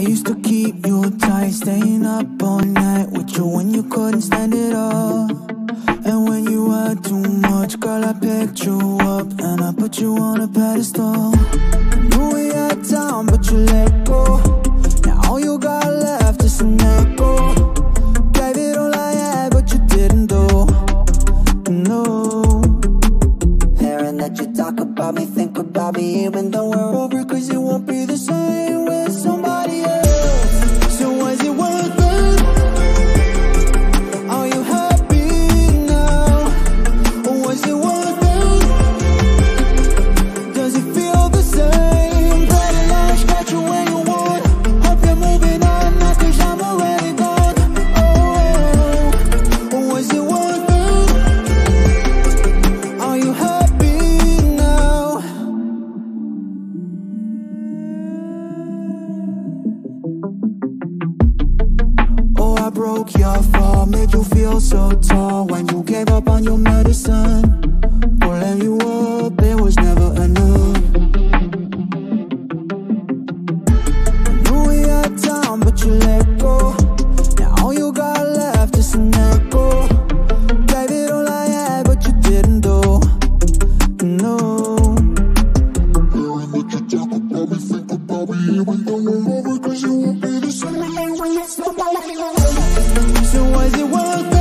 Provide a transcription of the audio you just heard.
used to keep you tight, staying up all night with you when you couldn't stand it all. And when you had too much, girl, I picked you up and I put you on a pedestal. Knew we had time, but you let go. Now all you got left is an echo. Gave it all I had, but you didn't do. No. Hearing that you talk about me, think about me, even though we're over, cause it won't be the same broke your fall, made you feel so tall when you gave up on your medicine. Pulling you up, it was never enough. I knew we had time, but you let go. Now all you got left is an echo. Gave it all I had, but you didn't do. No. Hearing about me, think about me, I'm over, cause you won't be the same. So was it worth